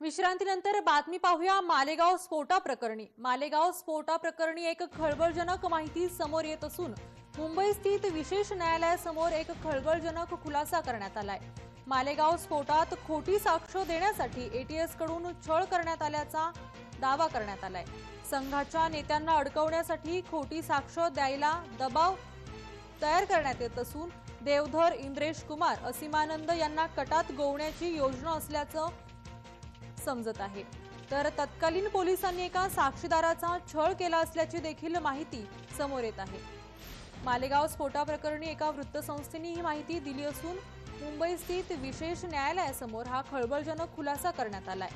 विश्रांतीनंतर बातमी पाहूया मालेगाव स्फोटा प्रकरणी. मालेगाव स्फोटा प्रकरणी एक खळबळजनक माहिती समोर येत असून मुंबई स्थित विशेष न्यायालयासमोर एक खळबळजनक खुलासा करण्यात आलाय. मालेगाव स्फोटात खोटी साक्ष देण्यासाठी एटीएसकडून छळ करण्यात आल्याचा दावा करण्यात आलाय. संघाच्या नेत्यांना अडकवण्यासाठी खोटी साक्ष द्यायला दबाव तयार करण्यात येत असून देवधर इंद्रेश कुमार असीमानंद यांना कटात गोवण्याची योजना असल्याचं समजत आहे. तर तत्कालीन पोलिसांनी एका साक्षीदाराचा छळ केला असल्याची देखील माहिती समोर येत आहे. मालेगाव स्फोटाप्रकरणी एका वृत्तसंस्थेने ही माहिती दिली असून मुंबई स्थित विशेष न्यायालयासमोर हा खळबळजनक खुलासा करण्यात आलाय.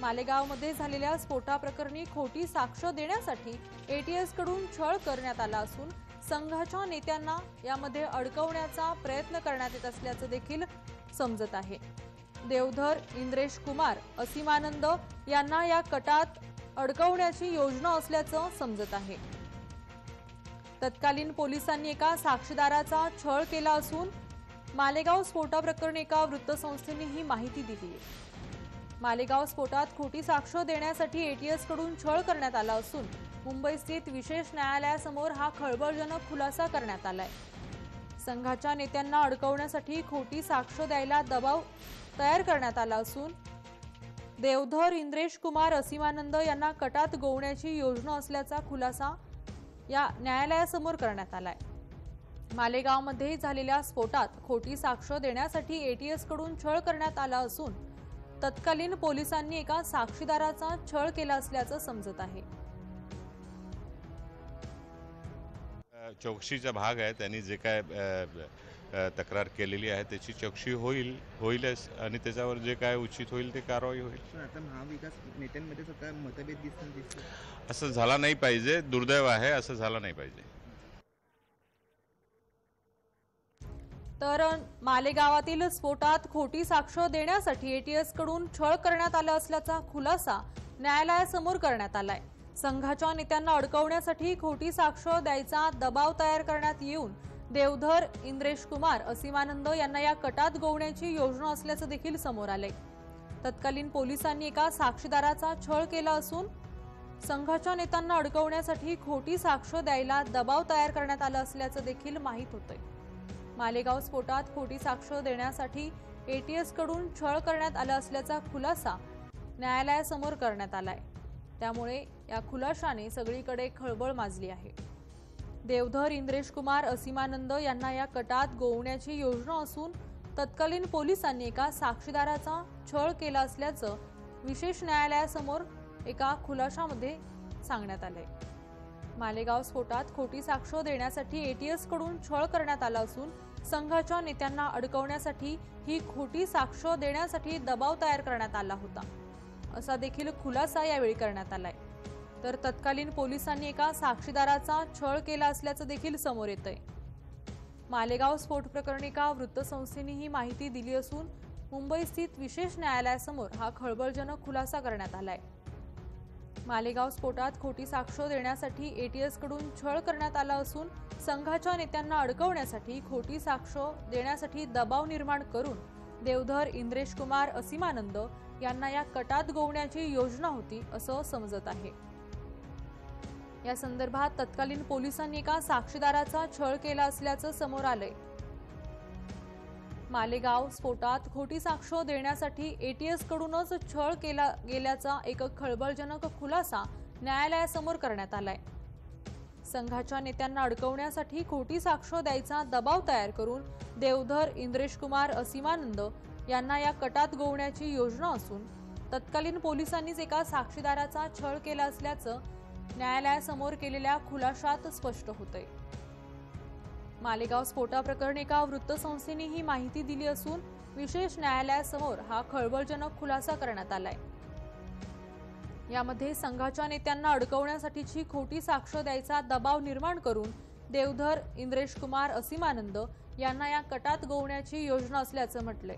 मालेगावमध्ये झालेल्या स्फोटाप्रकरणी खोटी साक्ष देण्यासाठी एटीएसकडून छळ करण्यात आला असून संघाच्या नेत्यांना यामध्ये अडकवण्याचा प्रयत्न करण्यात येत असल्याचं देखील समजत आहे. देवधर इंद्रेश कुमार असीमानंद यांना या कटात अडकवण्याची योजना असल्याचं समजत आहे. तत्कालीन पोलिसांनी एका साक्षीदाराचा छळ केला असून मालेगाव स्फोटाप्रकरणी एका वृत्तसंस्थेने ही माहिती दिली मालेगाव स्फोटात खोटी साक्ष देण्यासाठी एटीएसकडून छळ करण्यात आला असून मुंबई स्थित विशेष न्यायालयासमोर हा खळबळजनक खुलासा करण्यात आलाय. संघाच्या नेत्यांना अडकवण्यासाठी खोटी साक्ष द्यायला दबाव तयार करण्यात आला असून देवधर इंद्रेश कुमार असीमानंद यांना कटात गोवण्याची योजना असल्याचा खुलासा या न्यायालयासमोर करण्यात आलाय. मालेगावमध्ये झालेल्या स्फोटात खोटी साक्ष देण्यासाठी एटीएसकडून छळ करण्यात आला असून तत्कालीन पोलिसांनी एका साक्षीदाराचा छळ केला असल्याचं समजत आहे. चौकशीचा भाग आहे. त्यांनी जे काय तक्रार केलेली आहे त्याची चौकशी होईल होईलच आणि त्याच्यावर जे काय उचित होईल ते कारवाई होईल. आता महाविकास मतभेद दिसतो असं झाला नाही पाहिजे. दुर्दैव आहे असं झालं नाही पाहिजे. तर मालेगावातील स्फोटात खोटी साक्ष देण्यासाठी एटीएसकडून छळ करण्यात आला असल्याचा खुलासा न्यायालयासमोर करण्यात आलाय. संघाच्या नेत्यांना अडकवण्यासाठी खोटी साक्ष द्यायचा दबाव तयार करण्यात येऊन देवधर इंद्रेश कुमार असीमानंद यांना या कटात गोवण्याची योजना असल्याचं देखील समोर आलंय. तत्कालीन पोलिसांनी एका साक्षीदाराचा छळ केला असून संघाच्या नेत्यांना अडकवण्यासाठी खोटी साक्ष द्यायला दबाव तयार करण्यात आला असल्याचं देखील माहीत होतंय. मालेगाव स्फोटात खोटी साक्ष देण्यासाठी एटीएसकडून छळ करण्यात आला असल्याचा खुलासा न्यायालयासमोर करण्यात आलाय. त्यामुळे या खुलाशाने सगळीकडे खळबळ माजली आहे. देवधर इंद्रेश कुमार असीमानंद यांना या कटात गोवण्याची योजना असून तत्कालीन पोलिसांनी एका साक्षीदाराचा छळ केला असल्याचं विशेष न्यायालयासमोर एका खुलाशामध्ये सांगण्यात आलंय. मालेगाव स्फोटात खोटी साक्ष देण्यासाठी एटीएसकडून छळ करण्यात आला असून संघाच्या नेत्यांना अडकवण्यासाठी ही खोटी साक्ष देण्यासाठी दबाव तयार करण्यात आला होता. असा देखील खुलासा यावेळी करण्यात आलाय. तर तत्कालीन पोलिसांनी एका साक्षीदाराचा छळ केला असल्याचं देखील समोर येतंय. मालेगाव स्फोट प्रकरणी एका वृत्तसंस्थेने ही माहिती दिली असून मुंबई स्थित विशेष न्यायालयासमोर हा खळबळजनक खुलासा करण्यात आलाय. मालेगाव स्फोटात खोटी साक्ष देण्यासाठी एटीएसकडून छळ करण्यात आला असून संघाच्या नेत्यांना अडकवण्यासाठी खोटी साक्ष देण्यासाठी दबाव निर्माण करून देवधर इंद्रेश कुमार असीमानंद यांना या कटात गोवण्याची योजना होती असं समजत आहे. या संदर्भात तत्कालीन पोलिसांनी एका साक्षीदाराचा छळ केला असल्याचं समोर आलंय. मालेगाव स्फोटात खोटी साक्ष देण्यासाठी एटीएस कडूनच छळ केला गेल्याचा एक खळबळजनक खुलासा न्यायालयासमोर करण्यात आलाय. संघाच्या नेत्यांना अडकवण्यासाठी खोटी साक्ष द्यायचा दबाव तयार करून देवधर इंद्रेश कुमार असीमानंद यांना या कटात गोवण्याची योजना असून तत्कालीन पोलिसांनीच एका साक्षीदाराचा छळ केला असल्याचं न्यायालयासमोर केलेल्या खुलाशात स्पष्ट होतंय. मालेगाव स्फोटाप्रकरणी एका वृत्तसंस्थेने ही माहिती दिली असून विशेष न्यायालयासमोर हा खळबळजनक खुलासा करण्यात आलाय. यामध्ये संघाच्या नेत्यांना अडकवण्यासाठीची खोटी साक्ष द्यायचा दबाव निर्माण करून देवधर इंद्रेश कुमार असीमानंद यांना या कटात गोवण्याची योजना असल्याचं म्हटलंय.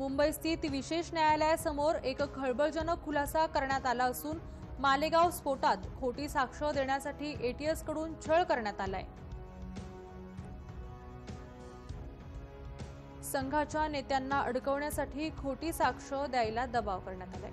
मुंबई स्थित विशेष न्यायालयासमोर एक खळबळजनक खुलासा करण्यात आला असून मालेगाव स्फोटात खोटी साक्ष देण्यासाठी एटीएसकडून छळ करण्यात आलाय. संघाच्या नेत्यांना अडकवण्यासाठी खोटी साक्ष द्यायला दबाव करण्यात आलाय.